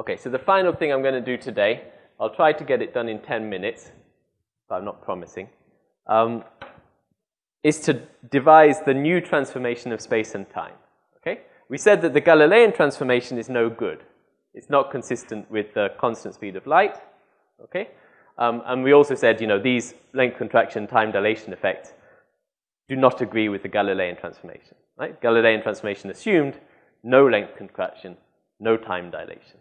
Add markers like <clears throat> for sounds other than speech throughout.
Okay, so the final thing I'm going to do today, I'll try to get it done in 10 minutes, but I'm not promising, um, is to devise the new transformation of space and time. Okay? We said that the Galilean transformation is no good. It's not consistent with the constant speed of light. Okay? Um, and we also said, you know, these length contraction, time dilation effects do not agree with the Galilean transformation. Right? Galilean transformation assumed no length contraction, no time dilation.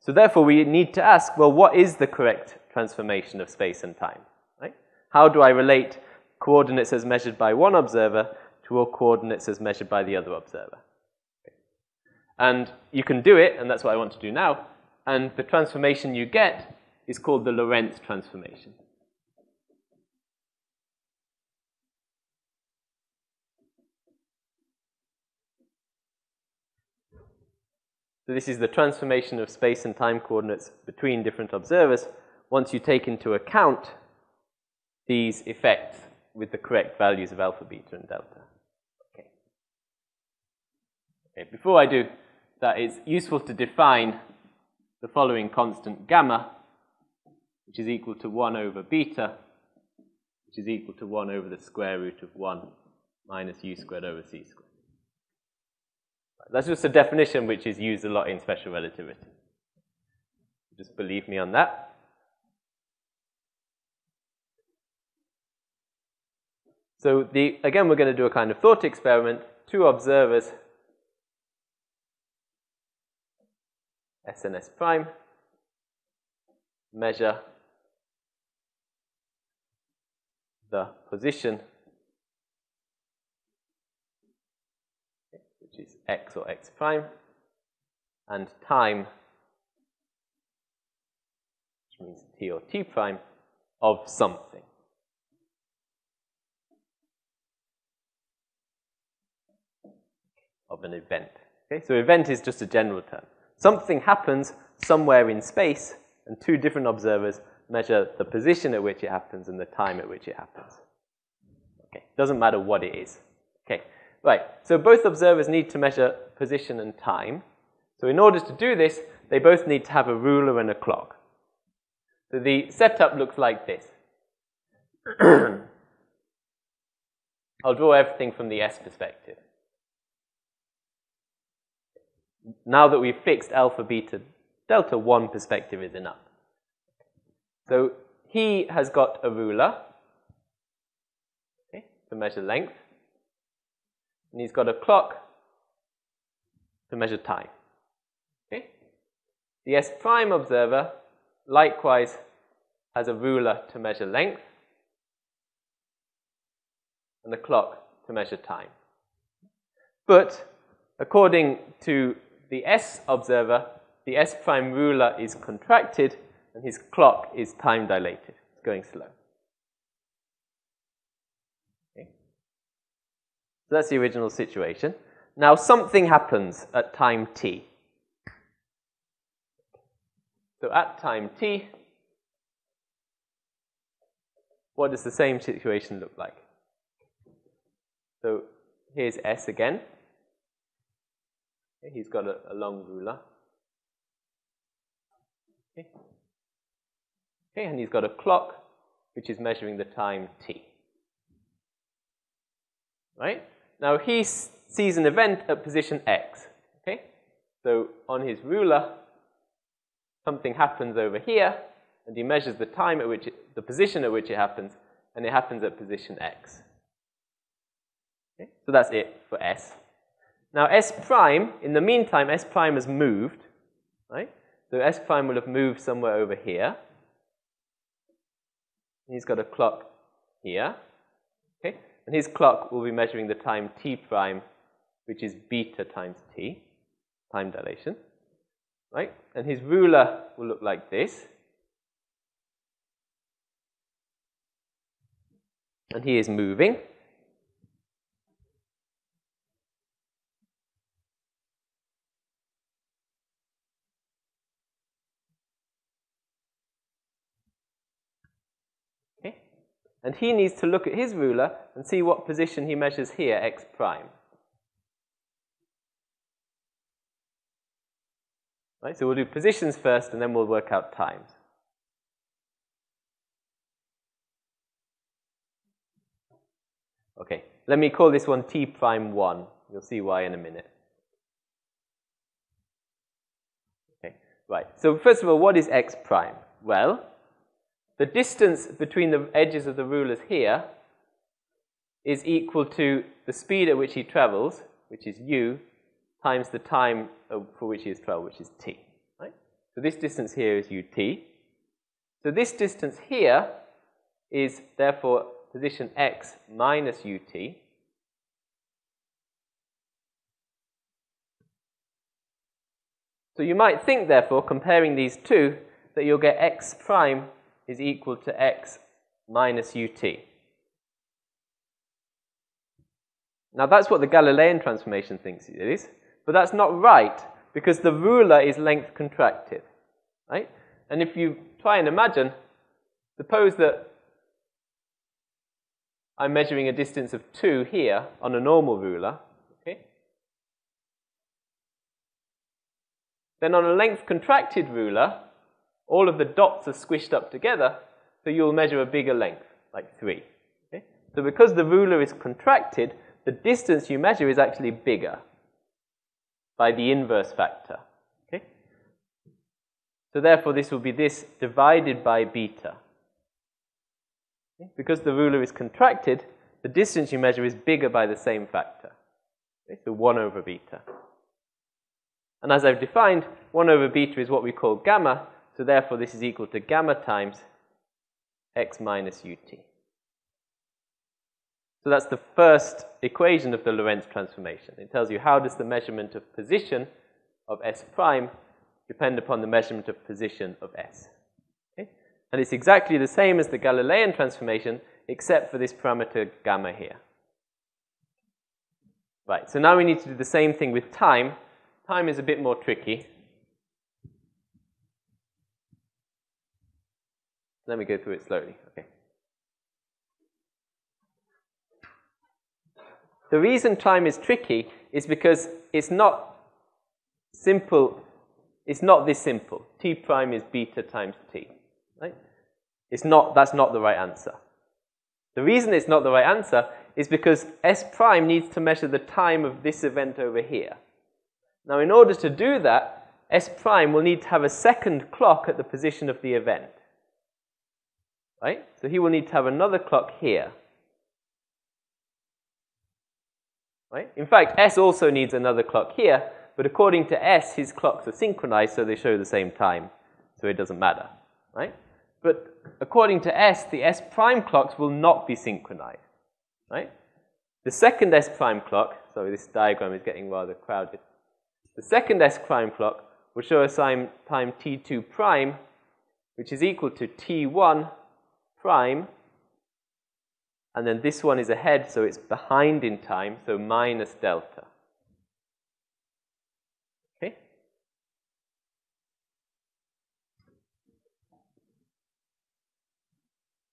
So therefore, we need to ask, well, what is the correct transformation of space and time? Right? How do I relate coordinates as measured by one observer to all coordinates as measured by the other observer? And you can do it, and that's what I want to do now. And the transformation you get is called the Lorentz transformation. So this is the transformation of space and time coordinates between different observers once you take into account these effects with the correct values of alpha, beta, and delta. Okay. okay. Before I do that, it's useful to define the following constant gamma, which is equal to 1 over beta, which is equal to 1 over the square root of 1 minus u squared over c squared. That's just a definition which is used a lot in special relativity. Just believe me on that. So the, again, we're going to do a kind of thought experiment. Two observers, S and S prime, measure the position is x or x prime, and time, which means t or t prime, of something. Of an event. Okay, so event is just a general term. Something happens somewhere in space, and two different observers measure the position at which it happens and the time at which it happens. Okay, doesn't matter what it is. Okay, Right, so both observers need to measure position and time. So in order to do this, they both need to have a ruler and a clock. So the setup looks like this. <clears throat> I'll draw everything from the S perspective. Now that we've fixed alpha, beta, delta, one perspective is enough. So he has got a ruler okay, to measure length and he's got a clock to measure time. Okay? The S prime observer likewise has a ruler to measure length and a clock to measure time. But according to the S observer, the S prime ruler is contracted and his clock is time dilated. It's going slow. So that's the original situation. Now something happens at time t. So at time t, what does the same situation look like? So here's S again. Okay, he's got a, a long ruler. Okay. okay, and he's got a clock which is measuring the time t. Right? Now he sees an event at position x. Okay? So on his ruler, something happens over here, and he measures the time at which it, the position at which it happens, and it happens at position x. Okay? So that's it for S. Now S prime, in the meantime, S prime has moved, right? So S prime will have moved somewhere over here. He's got a clock here. And his clock will be measuring the time t prime, which is beta times t, time dilation. Right? And his ruler will look like this. And he is moving. And he needs to look at his ruler and see what position he measures here, x prime. Right? So we'll do positions first, and then we'll work out times. Okay, let me call this one t prime 1. You'll see why in a minute. Okay, right. So first of all, what is x prime? Well, the distance between the edges of the rulers here is equal to the speed at which he travels, which is u, times the time for which he has traveled, which is t. Right? So this distance here is ut. So this distance here is therefore position x minus ut. So you might think, therefore, comparing these two, that you'll get x prime is equal to x minus ut. Now that's what the Galilean transformation thinks it is, but that's not right because the ruler is length contracted, right? And if you try and imagine, suppose that I'm measuring a distance of 2 here on a normal ruler, okay? Then on a length contracted ruler, all of the dots are squished up together, so you'll measure a bigger length, like 3. Okay? So because the ruler is contracted, the distance you measure is actually bigger by the inverse factor. Okay? So therefore, this will be this divided by beta. Okay? Because the ruler is contracted, the distance you measure is bigger by the same factor. Okay? So 1 over beta. And as I've defined, 1 over beta is what we call gamma, so therefore this is equal to gamma times x minus ut. So that's the first equation of the Lorentz transformation. It tells you how does the measurement of position of S prime depend upon the measurement of position of S. Okay? And it's exactly the same as the Galilean transformation, except for this parameter gamma here. Right, so now we need to do the same thing with time. Time is a bit more tricky. Let me go through it slowly. Okay. The reason time is tricky is because it's not simple, it's not this simple. T prime is beta times T. Right? It's not, that's not the right answer. The reason it's not the right answer is because S prime needs to measure the time of this event over here. Now, in order to do that, S prime will need to have a second clock at the position of the event. Right? So he will need to have another clock here. Right? In fact, S also needs another clock here, but according to S, his clocks are synchronized, so they show the same time, so it doesn't matter. Right? But according to S, the S prime clocks will not be synchronized. Right? The second S prime clock, sorry, this diagram is getting rather crowded. The second S prime clock will show a time, time T2 prime, which is equal to T1 prime and then this one is ahead, so it's behind in time, so minus delta. Okay?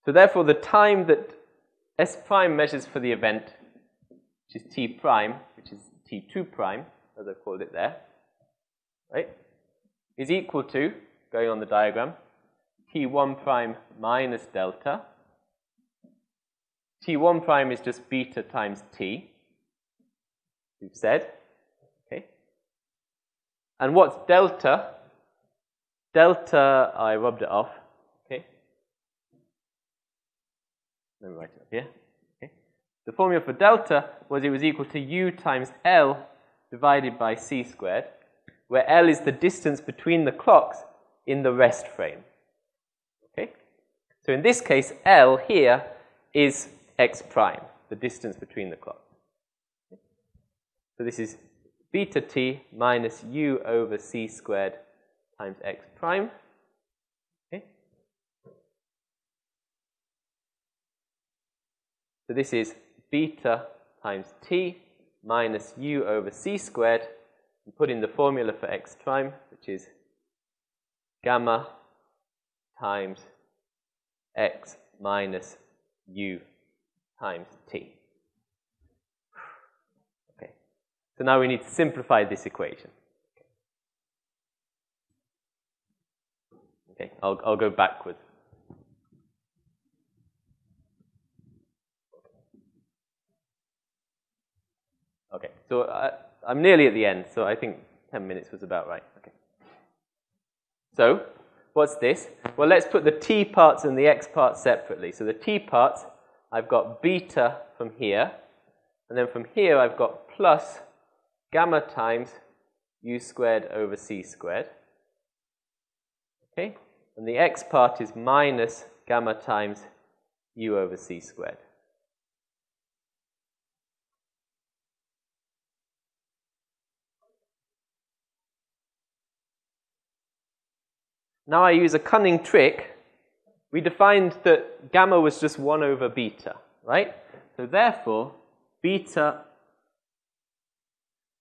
So therefore, the time that S prime measures for the event, which is T prime, which is T2 prime, as I called it there, right, is equal to, going on the diagram, T1 prime minus delta, T1 prime is just beta times T, we've said. Okay. And what's delta? Delta, I rubbed it off. Okay. Let me write it up here. Okay. The formula for delta was it was equal to U times L divided by C squared, where L is the distance between the clocks in the rest frame. So in this case, L here is x prime, the distance between the clocks. So this is beta t minus u over c squared times x prime. Okay. So this is beta times t minus u over c squared. And put in the formula for x prime, which is gamma times x minus u times t. Okay, so now we need to simplify this equation. Okay, I'll, I'll go backwards. Okay, so I, I'm nearly at the end, so I think 10 minutes was about right. Okay. So, what's this? Well, let's put the t parts and the x parts separately. So the t parts, I've got beta from here, and then from here I've got plus gamma times u squared over c squared. Okay? And the x part is minus gamma times u over c squared. Now I use a cunning trick. We defined that gamma was just 1 over beta, right? So therefore, beta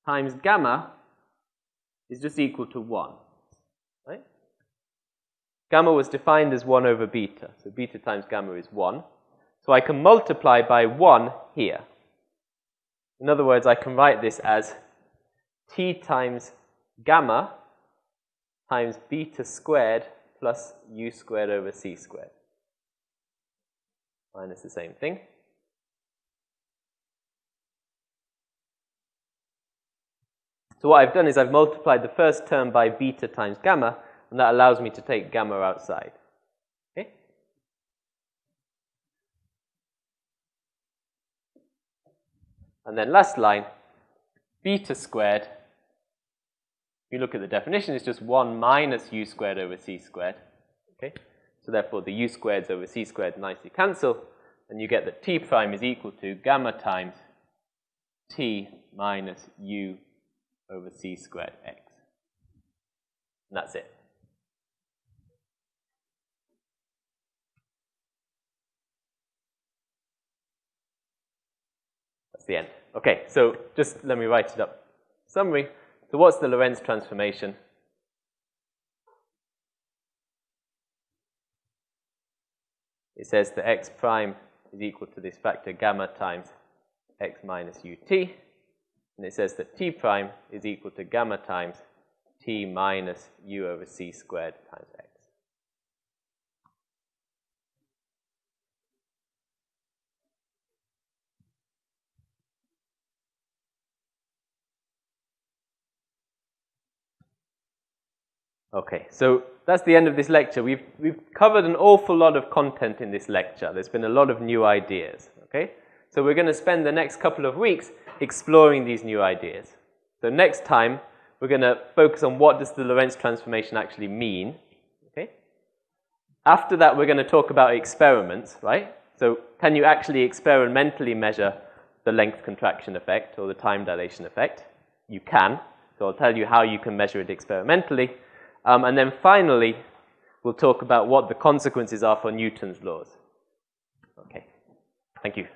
times gamma is just equal to 1, right? Gamma was defined as 1 over beta, so beta times gamma is 1. So I can multiply by 1 here. In other words, I can write this as t times gamma times beta squared plus u squared over c squared. Minus the same thing. So what I've done is I've multiplied the first term by beta times gamma, and that allows me to take gamma outside. Okay? And then last line, beta squared, you look at the definition, it's just 1 minus u squared over c squared. Okay? So therefore, the u squareds over c squared nicely cancel, and you get that t prime is equal to gamma times t minus u over c squared x. And that's it. That's the end. Okay, so just let me write it up. Summary. So what's the Lorentz transformation? It says that x prime is equal to this factor gamma times x minus ut. And it says that t prime is equal to gamma times t minus u over c squared times x. Okay, so that's the end of this lecture. We've, we've covered an awful lot of content in this lecture. There's been a lot of new ideas, okay? So we're going to spend the next couple of weeks exploring these new ideas. So next time, we're going to focus on what does the Lorentz transformation actually mean. Okay? After that, we're going to talk about experiments, right? So can you actually experimentally measure the length contraction effect or the time dilation effect? You can. So I'll tell you how you can measure it experimentally. Um, and then finally, we'll talk about what the consequences are for Newton's laws. Okay. Thank you.